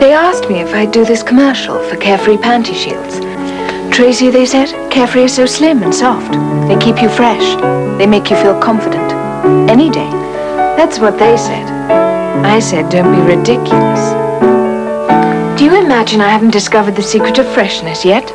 They asked me if I'd do this commercial for Carefree Panty Shields. Tracy, they said, Carefree is so slim and soft. They keep you fresh. They make you feel confident. Any day. That's what they said. I said, don't be ridiculous. Do you imagine I haven't discovered the secret of freshness yet?